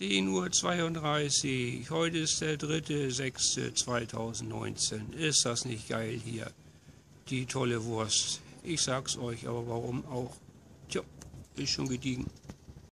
10.32 Uhr. Heute ist der 3.6.2019. Ist das nicht geil hier? Die tolle Wurst. Ich sag's euch, aber warum auch? Tja, ist schon gediegen.